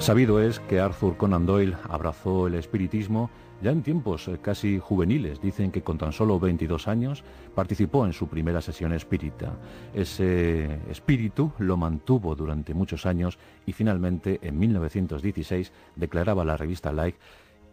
Sabido es que Arthur Conan Doyle abrazó el espiritismo ya en tiempos eh, casi juveniles. Dicen que con tan solo 22 años participó en su primera sesión espírita. Ese espíritu lo mantuvo durante muchos años y finalmente en 1916 declaraba a la revista Like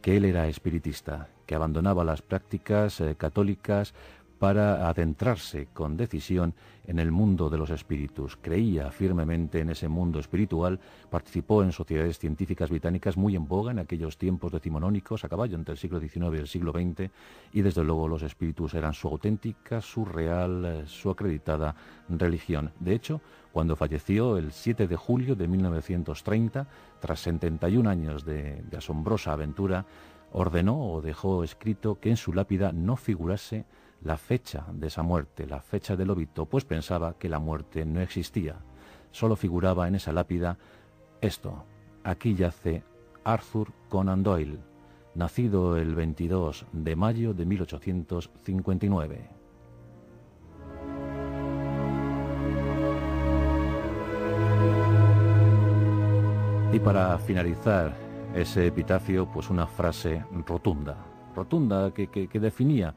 que él era espiritista, que abandonaba las prácticas eh, católicas para adentrarse con decisión en el mundo de los espíritus. Creía firmemente en ese mundo espiritual, participó en sociedades científicas británicas muy en boga en aquellos tiempos decimonónicos, a caballo entre el siglo XIX y el siglo XX, y desde luego los espíritus eran su auténtica, su real, su acreditada religión. De hecho, cuando falleció el 7 de julio de 1930, tras 71 años de, de asombrosa aventura, ordenó o dejó escrito que en su lápida no figurase la fecha de esa muerte, la fecha del óbito, pues pensaba que la muerte no existía. Solo figuraba en esa lápida esto. Aquí yace Arthur Conan Doyle, nacido el 22 de mayo de 1859. Y para finalizar ese epitafio, pues una frase rotunda, rotunda que, que definía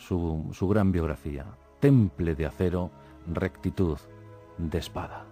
su, gran biografía. Temple de acero, rectitud de espada.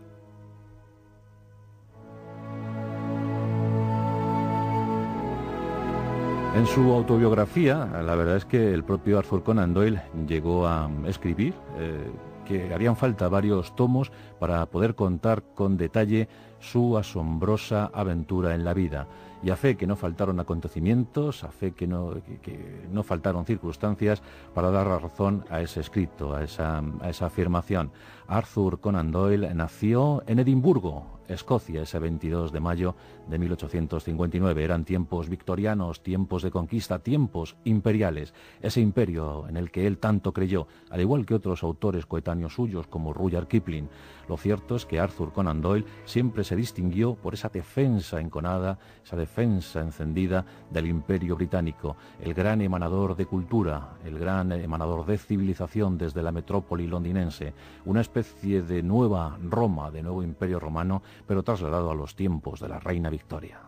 En su autobiografía, la verdad es que el propio Arthur Conan Doyle llegó a escribir eh, que harían falta varios tomos para poder contar con detalle su asombrosa aventura en la vida y a fe que no faltaron acontecimientos, a fe que no, que, no faltaron circunstancias para dar razón a ese escrito, a esa, a esa afirmación. Arthur Conan Doyle nació en Edimburgo, Escocia ese 22 de mayo de 1859. Eran tiempos victorianos, tiempos de conquista, tiempos imperiales. Ese imperio en el que él tanto creyó, al igual que otros autores coetáneos suyos como Rudyard Kipling. Lo cierto es que Arthur Conan Doyle siempre se distinguió por esa defensa enconada, esa defensa encendida del imperio británico, el gran emanador de cultura, el gran emanador de civilización desde la metrópoli londinense, una especie de nueva Roma, de nuevo imperio romano pero trasladado a los tiempos de la reina Victoria.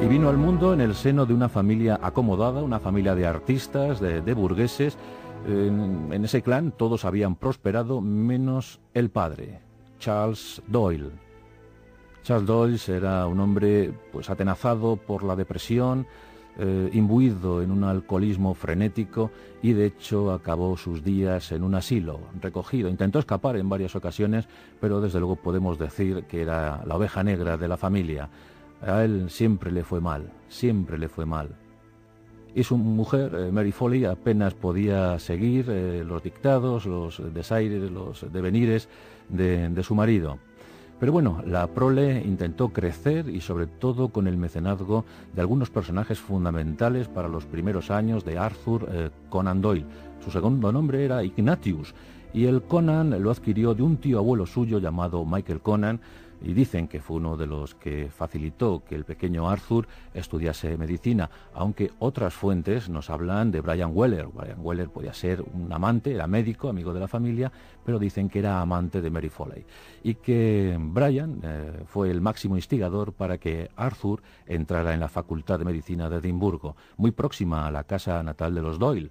Y vino al mundo en el seno de una familia acomodada, una familia de artistas, de, burgueses. En, ese clan todos habían prosperado menos el padre, Charles Doyle. Charles Doyle era un hombre pues atenazado por la depresión, eh, imbuido en un alcoholismo frenético y de hecho acabó sus días en un asilo, recogido. Intentó escapar en varias ocasiones, pero desde luego podemos decir que era la oveja negra de la familia. A él siempre le fue mal, siempre le fue mal. Y su mujer, eh, Mary Foley, apenas podía seguir eh, los dictados, los desaires, los devenires de su marido. Pero bueno, la prole intentó crecer y sobre todo con el mecenazgo de algunos personajes fundamentales para los primeros años de Arthur eh, Conan Doyle. Su segundo nombre era Ignatius y el Conan lo adquirió de un tío abuelo suyo llamado Michael Conan, y dicen que fue uno de los que facilitó que el pequeño Arthur estudiase medicina, aunque otras fuentes nos hablan de Brian Weller. Brian Weller podía ser un amante, era médico, amigo de la familia, pero dicen que era amante de Mary Foley y que Brian eh, fue el máximo instigador para que Arthur entrara en la Facultad de Medicina de Edimburgo, muy próxima a la casa natal de los Doyle.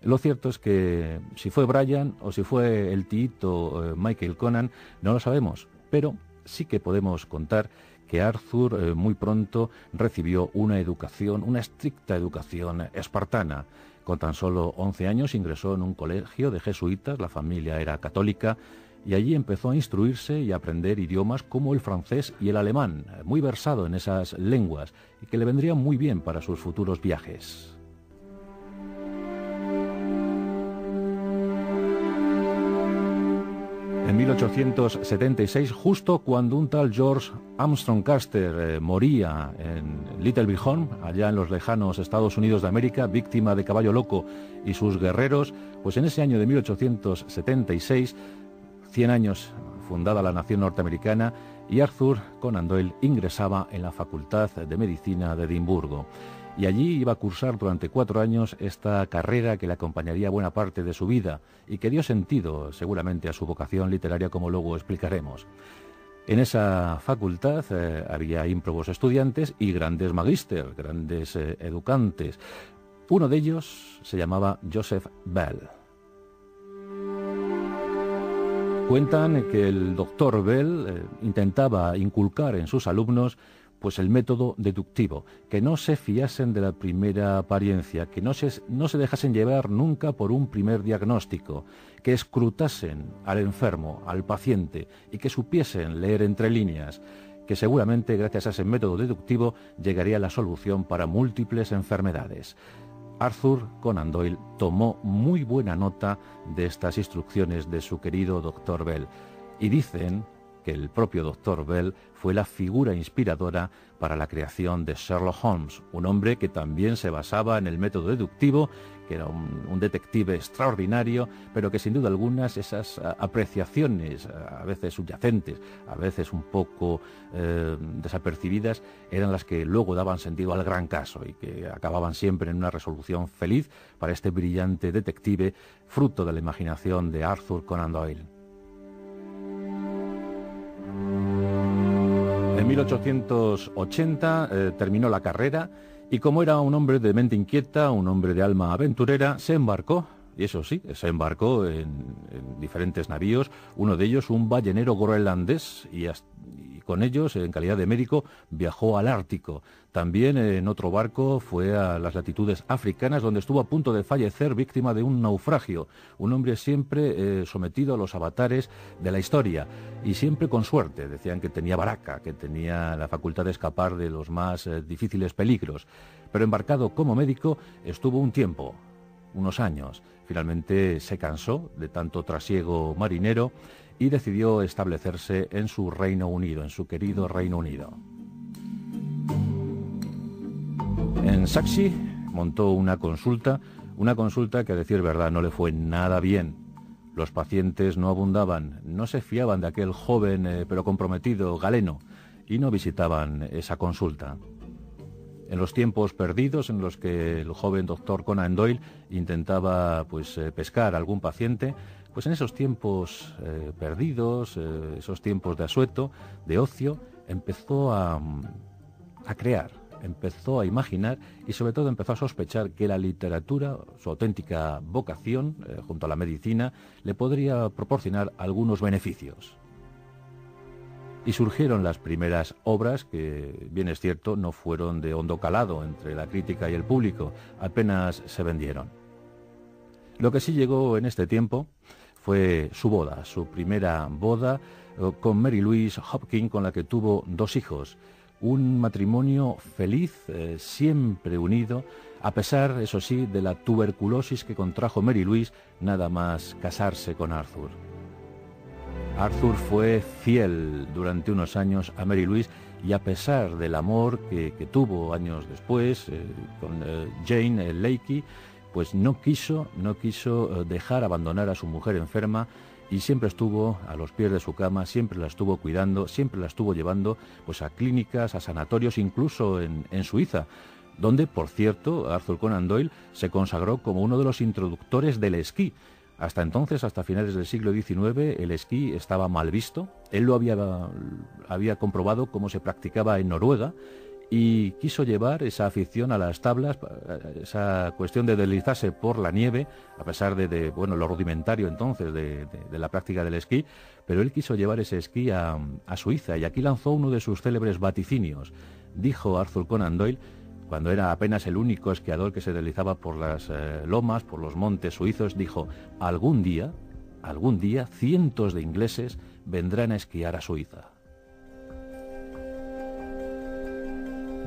Lo cierto es que si fue Brian o si fue el tito eh, Michael Conan, no lo sabemos pero sí que podemos contar que Arthur eh, muy pronto recibió una educación, una estricta educación espartana. Con tan solo 11 años ingresó en un colegio de jesuitas, la familia era católica, y allí empezó a instruirse y a aprender idiomas como el francés y el alemán, muy versado en esas lenguas y que le vendrían muy bien para sus futuros viajes. En 1876, justo cuando un tal George Armstrong Custer eh, moría en Little Bighorn, allá en los lejanos Estados Unidos de América, víctima de caballo loco y sus guerreros, pues en ese año de 1876, 100 años fundada la nación norteamericana, y Arthur Conan Doyle ingresaba en la Facultad de Medicina de Edimburgo. Y allí iba a cursar durante cuatro años esta carrera que le acompañaría buena parte de su vida y que dio sentido seguramente a su vocación literaria como luego explicaremos. En esa facultad eh, había ímprobos estudiantes y grandes magíster, grandes eh, educantes. Uno de ellos se llamaba Joseph Bell. Cuentan que el doctor Bell eh, intentaba inculcar en sus alumnos pues el método deductivo, que no se fiasen de la primera apariencia, que no se, no se dejasen llevar nunca por un primer diagnóstico, que escrutasen al enfermo, al paciente, y que supiesen leer entre líneas, que seguramente gracias a ese método deductivo llegaría la solución para múltiples enfermedades. Arthur Conan Doyle tomó muy buena nota de estas instrucciones de su querido doctor Bell y dicen que el propio Dr. Bell fue la figura inspiradora para la creación de Sherlock Holmes, un hombre que también se basaba en el método deductivo, que era un, detective extraordinario, pero que sin duda algunas esas apreciaciones, a veces subyacentes, a veces un poco eh, desapercibidas, eran las que luego daban sentido al gran caso y que acababan siempre en una resolución feliz para este brillante detective, fruto de la imaginación de Arthur Conan Doyle. En 1880 eh, terminó la carrera y como era un hombre de mente inquieta, un hombre de alma aventurera, se embarcó, y eso sí, se embarcó en, diferentes navíos, uno de ellos un ballenero groenlandés, y, con ellos, en calidad de médico, viajó al Ártico. También en otro barco fue a las latitudes africanas, donde estuvo a punto de fallecer víctima de un naufragio. Un hombre siempre eh, sometido a los avatares de la historia y siempre con suerte. Decían que tenía baraca, que tenía la facultad de escapar de los más eh, difíciles peligros. Pero embarcado como médico estuvo un tiempo, unos años. Finalmente se cansó de tanto trasiego marinero y decidió establecerse en su Reino Unido, en su querido Reino Unido. En Saxi montó una consulta, una consulta que a decir verdad no le fue nada bien. Los pacientes no abundaban, no se fiaban de aquel joven eh, pero comprometido galeno y no visitaban esa consulta. En los tiempos perdidos en los que el joven doctor Conan Doyle intentaba pues eh, pescar a algún paciente, pues en esos tiempos eh, perdidos, eh, esos tiempos de asueto, de ocio, empezó a, crear, empezó a imaginar y sobre todo empezó a sospechar que la literatura, su auténtica vocación, junto a la medicina, le podría proporcionar algunos beneficios. Y surgieron las primeras obras que, bien es cierto, no fueron de hondo calado entre la crítica y el público, apenas se vendieron. Lo que sí llegó en este tiempo fue su boda, su primera boda eh, con Mary Louise Hopkins, con la que tuvo dos hijos. Un matrimonio feliz, eh, siempre unido, a pesar, eso sí, de la tuberculosis que contrajo Mary Louise nada más casarse con Arthur. Arthur fue fiel durante unos años a Mary Louise y a pesar del amor que, tuvo años después eh, con Jane Lakey, pues no quiso, no quiso eh, dejar abandonar a su mujer enferma y siempre estuvo a los pies de su cama, siempre la estuvo cuidando, siempre la estuvo llevando pues a clínicas, a sanatorios, incluso en Suiza, donde, por cierto, Arthur Conan Doyle se consagró como uno de los introductores del esquí. Hasta entonces, hasta finales del siglo XIX, el esquí estaba mal visto. Él lo había, había comprobado cómo se practicaba en Noruega y quiso llevar esa afición a las tablas, esa cuestión de deslizarse por la nieve, a pesar de, bueno, lo rudimentario entonces de, la práctica del esquí, pero él quiso llevar ese esquí a, Suiza y aquí lanzó uno de sus célebres vaticinios. Dijo Arthur Conan Doyle, cuando era apenas el único esquiador que se deslizaba por las eh, lomas, por los montes suizos, dijo, algún día, algún día, cientos de ingleses vendrán a esquiar a Suiza.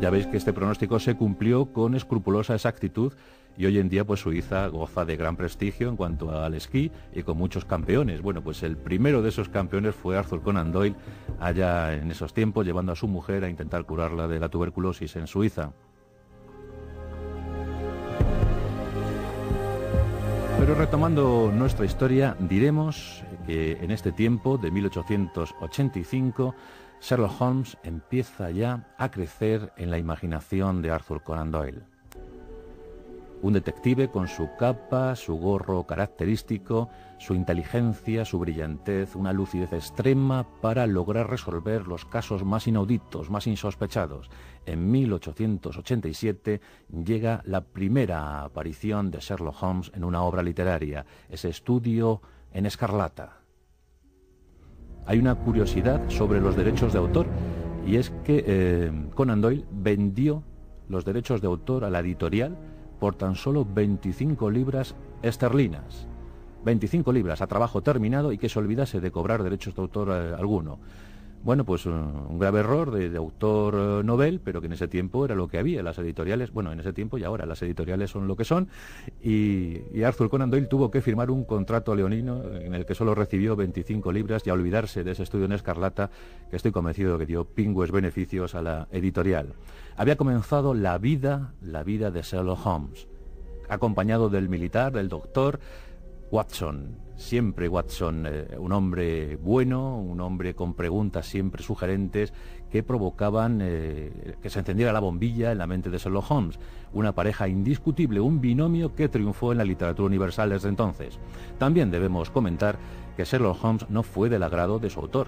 Ya veis que este pronóstico se cumplió con escrupulosa exactitud y hoy en día pues Suiza goza de gran prestigio en cuanto al esquí y con muchos campeones. Bueno, pues el primero de esos campeones fue Arthur Conan Doyle allá en esos tiempos llevando a su mujer a intentar curarla de la tuberculosis en Suiza. Pero retomando nuestra historia, diremos que en este tiempo de 1885 Sherlock Holmes empieza ya a crecer en la imaginación de Arthur Conan Doyle. Un detective con su capa, su gorro característico, su inteligencia, su brillantez, una lucidez extrema para lograr resolver los casos más inauditos, más insospechados. En 1887 llega la primera aparición de Sherlock Holmes en una obra literaria, ese estudio en escarlata. Hay una curiosidad sobre los derechos de autor y es que eh, Conan Doyle vendió los derechos de autor a la editorial por tan solo 25 libras esterlinas. 25 libras a trabajo terminado y que se olvidase de cobrar derechos de autor eh, alguno. Bueno, pues eh, un grave error de, autor eh, novel, pero que en ese tiempo era lo que había. Las editoriales, bueno, en ese tiempo y ahora las editoriales son lo que son. Y, Arthur Conan Doyle tuvo que firmar un contrato leonino en el que solo recibió 25 libras y a olvidarse de ese estudio en Escarlata, que estoy convencido que dio pingües beneficios a la editorial. Había comenzado la vida, la vida de Sherlock Holmes, acompañado del militar, del doctor Watson, siempre Watson, eh, un hombre bueno, un hombre con preguntas siempre sugerentes que provocaban eh, que se encendiera la bombilla en la mente de Sherlock Holmes. Una pareja indiscutible, un binomio que triunfó en la literatura universal desde entonces. También debemos comentar que Sherlock Holmes no fue del agrado de su autor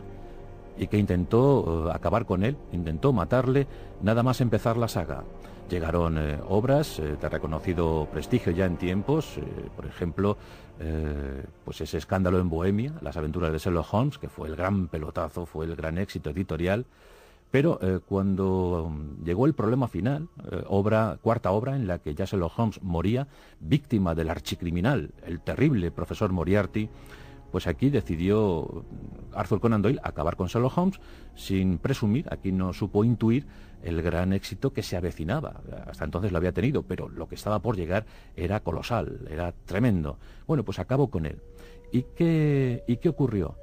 y que intentó eh, acabar con él, intentó matarle nada más empezar la saga. Llegaron obras de reconocido prestigio ya en tiempos, por ejemplo, eh, pues ese escándalo en Bohemia, las aventuras de Sherlock Holmes, que fue el gran pelotazo, fue el gran éxito editorial. Pero eh, cuando llegó el problema final, eh, obra, cuarta obra en la que ya Sherlock Holmes moría, víctima del archicriminal, el terrible profesor Moriarty, pues aquí decidió Arthur Conan Doyle acabar con Sherlock Holmes sin presumir, aquí no supo intuir el gran éxito que se avecinaba. Hasta entonces lo había tenido, pero lo que estaba por llegar era colosal, era tremendo. Bueno, pues acabó con él. ¿Y qué, ¿Y qué ocurrió?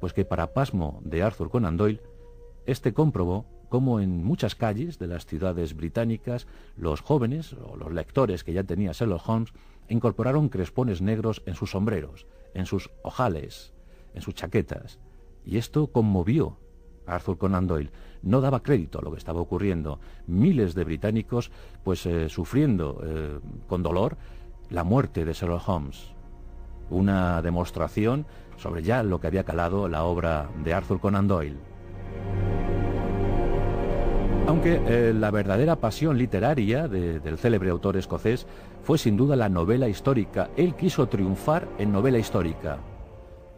Pues que para pasmo de Arthur Conan Doyle, este comprobó cómo en muchas calles de las ciudades británicas los jóvenes o los lectores que ya tenía Sherlock Holmes incorporaron crespones negros en sus sombreros, en sus ojales, en sus chaquetas. Y esto conmovió a Arthur Conan Doyle no daba crédito a lo que estaba ocurriendo. Miles de británicos, pues eh, sufriendo eh, con dolor la muerte de Sherlock Holmes. Una demostración sobre ya lo que había calado la obra de Arthur Conan Doyle. Aunque eh, la verdadera pasión literaria del célebre autor escocés fue sin duda la novela histórica. Él quiso triunfar en novela histórica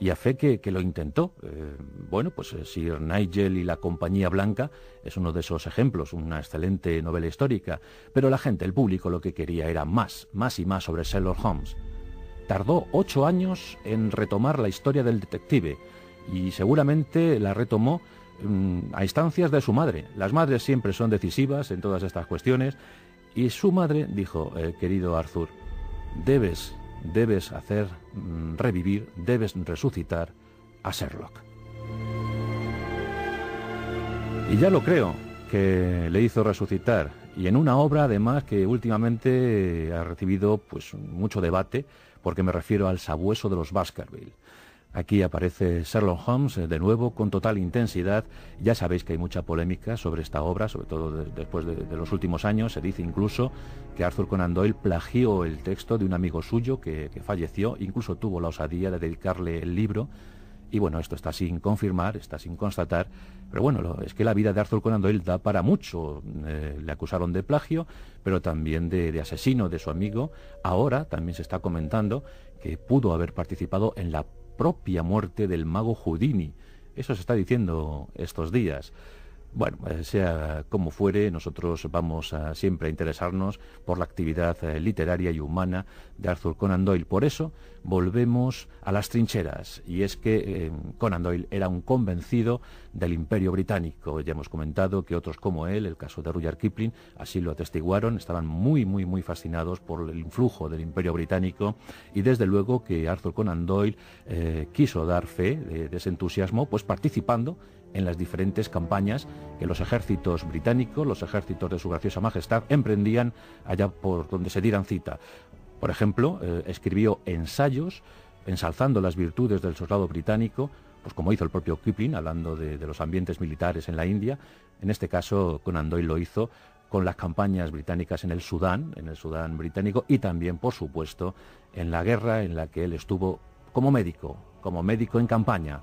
y a fe que, lo intentó. Eh, bueno, pues eh, Sir Nigel y la Compañía Blanca es uno de esos ejemplos, una excelente novela histórica, pero la gente, el público, lo que quería era más, más y más sobre Sherlock Holmes. Tardó ocho años en retomar la historia del detective y seguramente la retomó mm, a instancias de su madre. Las madres siempre son decisivas en todas estas cuestiones y su madre dijo, eh, querido Arthur, debes debes hacer mm, revivir, debes resucitar a Sherlock. Y ya lo creo, que le hizo resucitar, y en una obra además que últimamente ha recibido pues mucho debate, porque me refiero al sabueso de los Baskerville. Aquí aparece Sherlock Holmes eh, de nuevo con total intensidad. Ya sabéis que hay mucha polémica sobre esta obra, sobre todo después de, los últimos años. Se dice incluso que Arthur Conan Doyle plagió el texto de un amigo suyo que, falleció, incluso tuvo la osadía de dedicarle el libro. Y bueno, esto está sin confirmar, está sin constatar, pero bueno, es que la vida de Arthur Conan Doyle da para mucho. Eh, le acusaron de plagio, pero también de, de asesino de su amigo. Ahora también se está comentando que pudo haber participado en la propia muerte del mago Houdini. Eso se está diciendo estos días. Bueno, eh, sea como fuere, nosotros vamos a siempre a interesarnos por la actividad eh, literaria y humana de Arthur Conan Doyle. Por eso volvemos a las trincheras. Y es que eh, Conan Doyle era un convencido del imperio británico. Ya hemos comentado que otros como él, el caso de Rudyard Kipling, así lo atestiguaron, estaban muy, muy, muy fascinados por el influjo del imperio británico. Y desde luego que Arthur Conan Doyle quiso dar fe de ese entusiasmo, pues participando en las diferentes campañas que los ejércitos británicos, los ejércitos de su graciosa majestad, emprendían allá por donde se dieran cita. Por ejemplo, eh, escribió ensayos ensalzando las virtudes del soldado británico, pues como hizo el propio Kipling, hablando de, los ambientes militares en la India. En este caso, Conan Doyle lo hizo con las campañas británicas en el Sudán, en el Sudán británico, y también, por supuesto, en la guerra en la que él estuvo como médico, como médico en campaña.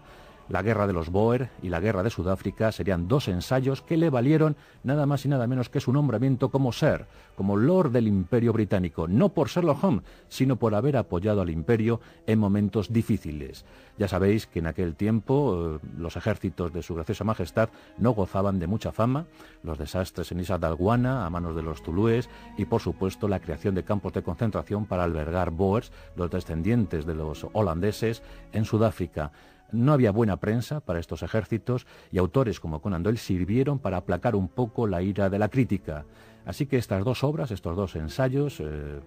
La guerra de los Boer y la guerra de Sudáfrica serían dos ensayos que le valieron nada más y nada menos que su nombramiento como Sir, como Lord del Imperio Británico, no por Sherlock Holmes, sino por haber apoyado al Imperio en momentos difíciles. Ya sabéis que en aquel tiempo eh, los ejércitos de su graciosa majestad no gozaban de mucha fama, los desastres en Isla a manos de los tulúes y por supuesto la creación de campos de concentración para albergar Boers, los descendientes de los holandeses, en Sudáfrica. No había buena prensa para estos ejércitos y autores como Conan Doyle sirvieron para aplacar un poco la ira de la crítica. Así que estas dos obras, estos dos ensayos, eh,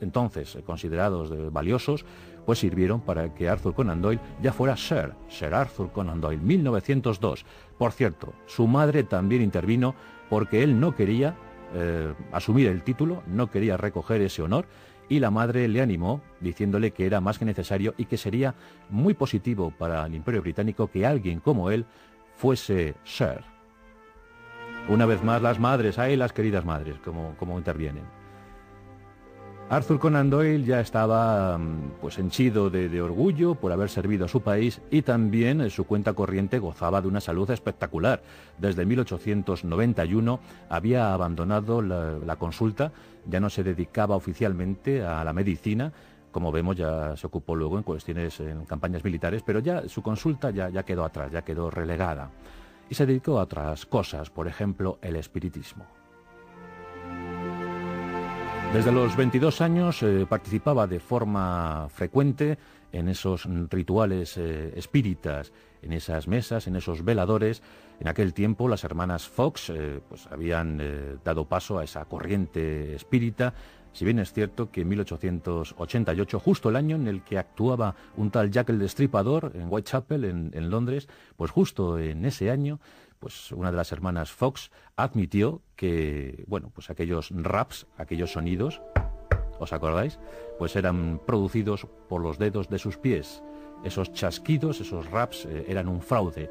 entonces considerados valiosos, pues sirvieron para que Arthur Conan Doyle ya fuera Sir, Sir Arthur Conan Doyle, 1902. Por cierto, su madre también intervino porque él no quería eh, asumir el título, no quería recoger ese honor y la madre le animó diciéndole que era más que necesario y que sería muy positivo para el Imperio Británico que alguien como él fuese Sir. Una vez más las madres, ahí las queridas madres, como, como intervienen. Arthur Conan Doyle ya estaba mm, pues henchido de, orgullo por haber servido a su país y también eh, su cuenta corriente gozaba de una salud espectacular. Desde 1891 había abandonado la, consulta, ya no se dedicaba oficialmente a la medicina, como vemos ya se ocupó luego en cuestiones en campañas militares, pero ya su consulta ya, ya quedó atrás, ya quedó relegada. Y se dedicó a otras cosas, por ejemplo, el espiritismo. Desde los 22 años eh, participaba de forma frecuente en esos rituales eh, espíritas, en esas mesas, en esos veladores. En aquel tiempo las hermanas Fox eh, pues habían dado paso a esa corriente espírita, si bien es cierto que en 1888, justo el año en el que actuaba un tal Jack el Destripador en Whitechapel, en, en Londres, pues justo en ese año pues una de las hermanas Fox admitió que, bueno, pues aquellos raps, aquellos sonidos, ¿os acordáis? Pues eran producidos por los dedos de sus pies. Esos chasquidos, esos raps eh, eran un fraude.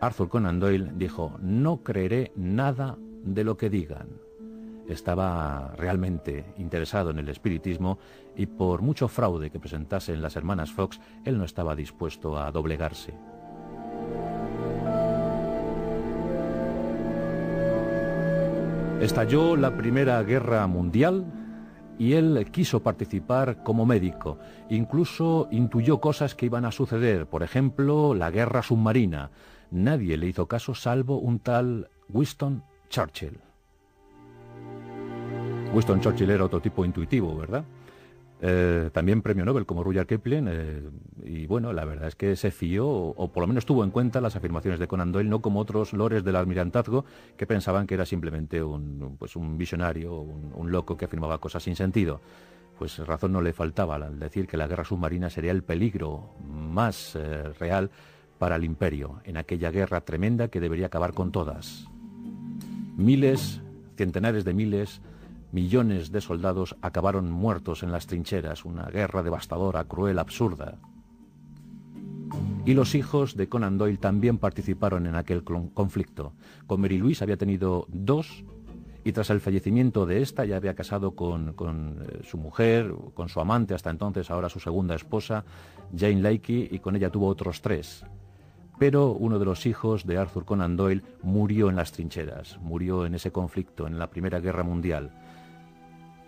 Arthur Conan Doyle dijo, no creeré nada de lo que digan. Estaba realmente interesado en el espiritismo y por mucho fraude que presentasen las hermanas Fox, él no estaba dispuesto a doblegarse. Estalló la Primera Guerra Mundial y él quiso participar como médico. Incluso intuyó cosas que iban a suceder, por ejemplo, la guerra submarina. Nadie le hizo caso salvo un tal Winston Churchill. Winston Churchill era otro tipo intuitivo, ¿verdad? Eh, también premio Nobel como Rudyard Kipling, eh, y bueno, la verdad es que se fió, o, por lo menos tuvo en cuenta las afirmaciones de Conan Doyle, no como otros lores del almirantazgo que pensaban que era simplemente un, pues un visionario, un, loco que afirmaba cosas sin sentido. Pues razón no le faltaba al decir que la guerra submarina sería el peligro más eh, real para el imperio, en aquella guerra tremenda que debería acabar con todas. Miles, centenares de miles, Millones de soldados acabaron muertos en las trincheras, una guerra devastadora, cruel, absurda. Y los hijos de Conan Doyle también participaron en aquel conflicto. Con Mary Louise había tenido dos y tras el fallecimiento de esta ya había casado con, eh, su mujer, con su amante hasta entonces, ahora su segunda esposa, Jane Lakey, y con ella tuvo otros tres. Pero uno de los hijos de Arthur Conan Doyle murió en las trincheras, murió en ese conflicto, en la Primera Guerra Mundial.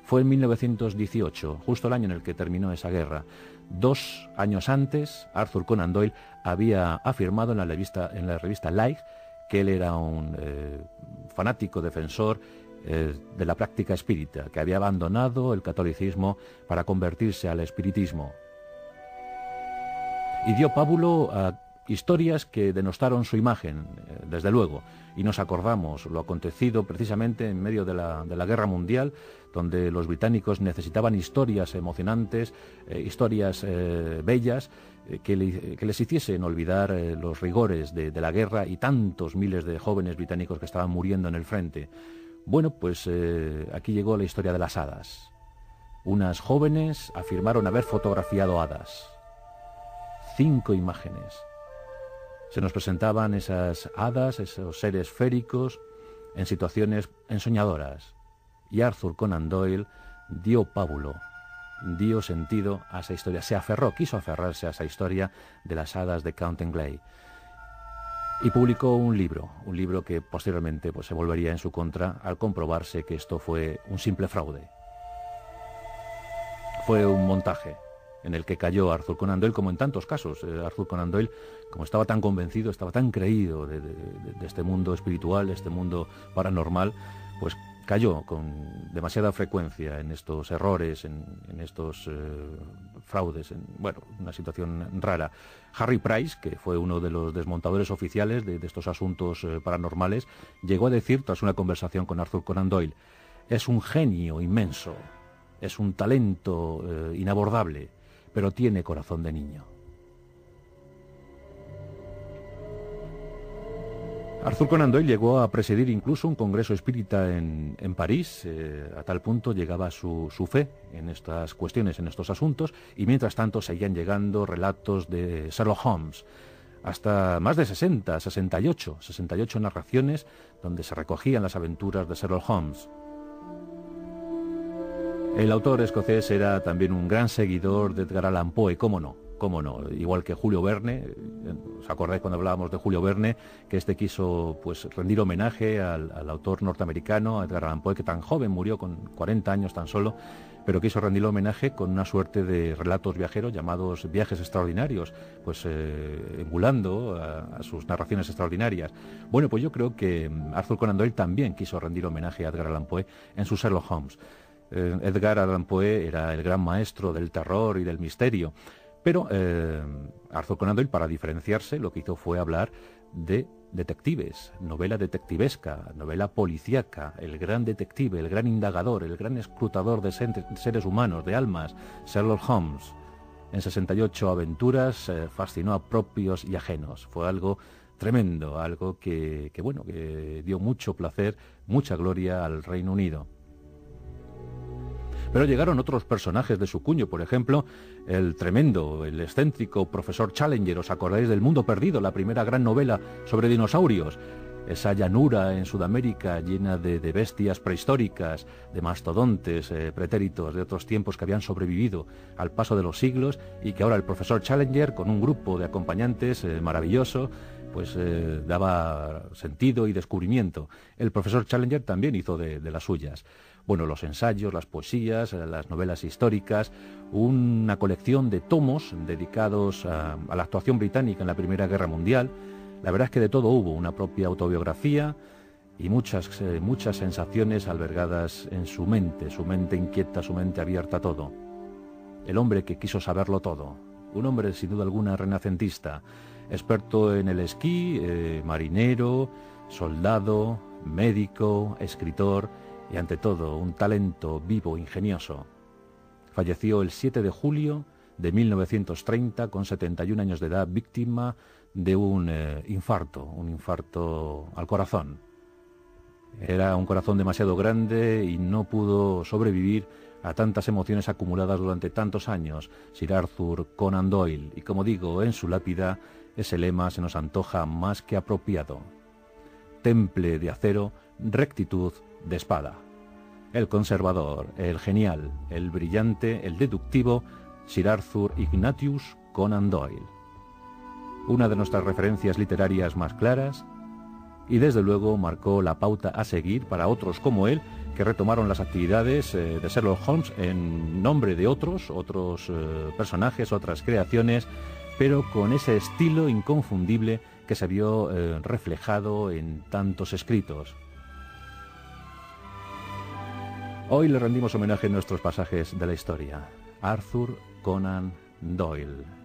Fue en 1918, justo el año en el que terminó esa guerra. Dos años antes, Arthur Conan Doyle había afirmado en la revista, en la revista Life que él era un eh, fanático defensor eh, de la práctica espírita, que había abandonado el catolicismo para convertirse al espiritismo. Y dio pábulo a historias que denostaron su imagen, eh, desde luego, y nos acordamos lo acontecido precisamente en medio de la, de la guerra mundial, donde los británicos necesitaban historias emocionantes, eh, historias eh, bellas, que, les hiciesen olvidar los rigores de, de, la guerra y tantos miles de jóvenes británicos que estaban muriendo en el frente. Bueno, pues aquí llegó la historia de las hadas. Unas jóvenes afirmaron haber fotografiado hadas. Cinco imágenes se nos presentaban esas hadas, esos seres féricos, en situaciones ensoñadoras. Y Arthur Conan Doyle dio pábulo, dio sentido a esa historia, se aferró, quiso aferrarse a esa historia de las hadas de Glay y publicó un libro, un libro que posteriormente pues, se volvería en su contra al comprobarse que esto fue un simple fraude. Fue un montaje en el que cayó Arthur Conan Doyle, como en tantos casos. Eh, Arthur Conan Doyle, como estaba tan convencido, estaba tan creído de, este mundo espiritual, de este mundo paranormal, pues cayó con demasiada frecuencia en estos errores, en, estos eh, fraudes, en, bueno, una situación rara. Harry Price, que fue uno de los desmontadores oficiales de, estos asuntos eh, paranormales, llegó a decir, tras una conversación con Arthur Conan Doyle, es un genio inmenso, es un talento inabordable, pero tiene corazón de niño. Arthur Conan Doyle llegó a presidir incluso un congreso espírita en, París, eh, a tal punto llegaba su, fe en estas cuestiones, en estos asuntos, y mientras tanto seguían llegando relatos de Sherlock Holmes, hasta más de 60, 68, 68 narraciones donde se recogían las aventuras de Sherlock Holmes. El autor escocés era también un gran seguidor de Edgar Allan Poe, cómo no, cómo no, igual que Julio Verne, os acordáis cuando hablábamos de Julio Verne, que este quiso pues rendir homenaje al, autor norteamericano, Edgar Allan Poe, que tan joven murió con 40 años tan solo, pero quiso rendir homenaje con una suerte de relatos viajeros llamados viajes extraordinarios, pues eh, emulando a, sus narraciones extraordinarias. Bueno, pues yo creo que Arthur Conan Doyle también quiso rendir homenaje a Edgar Allan Poe en su Sherlock Holmes. Eh, Edgar Allan Poe era el gran maestro del terror y del misterio, pero eh, Arthur Conan Doyle, para diferenciarse, lo que hizo fue hablar de detectives, novela detectivesca, novela policíaca, el gran detective, el gran indagador, el gran escrutador de seres humanos, de almas, Sherlock Holmes. En 68 aventuras eh, fascinó a propios y ajenos. Fue algo tremendo, algo que, que, bueno, que dio mucho placer, mucha gloria al Reino Unido. Pero llegaron otros personajes de su cuño, por ejemplo, el tremendo, el excéntrico profesor Challenger, ¿os acordáis del Mundo Perdido, la primera gran novela sobre dinosaurios? Esa llanura en Sudamérica llena de, bestias prehistóricas, de mastodontes, eh, pretéritos de otros tiempos que habían sobrevivido al paso de los siglos y que ahora el profesor Challenger, con un grupo de acompañantes eh, maravilloso, pues eh, daba sentido y descubrimiento. El profesor Challenger también hizo de las suyas bueno, los ensayos, las poesías, eh, las novelas históricas, una colección de tomos dedicados a, la actuación británica en la Primera Guerra Mundial. La verdad es que de todo hubo, una propia autobiografía y muchas, eh, muchas sensaciones albergadas en su mente, su mente inquieta, su mente abierta a todo. El hombre que quiso saberlo todo, un hombre sin duda alguna renacentista, experto en el esquí, eh, marinero, soldado, médico, escritor, y ante todo un talento vivo, ingenioso. Falleció el 7 de julio de 1930 con 71 años de edad, víctima de un eh, infarto, un infarto al corazón. Era un corazón demasiado grande y no pudo sobrevivir a tantas emociones acumuladas durante tantos años. Sir Arthur Conan Doyle, y como digo, en su lápida ese lema se nos antoja más que apropiado. Temple de acero, rectitud de espada. El conservador, el genial, el brillante, el deductivo, Sir Arthur Ignatius Conan Doyle. Una de nuestras referencias literarias más claras y desde luego marcó la pauta a seguir para otros como él que retomaron las actividades eh, de Sherlock Holmes en nombre de otros, otros eh, personajes, otras creaciones, pero con ese estilo inconfundible que se vio eh, reflejado en tantos escritos. Hoy le rendimos homenaje en nuestros pasajes de la historia. Arthur Conan Doyle.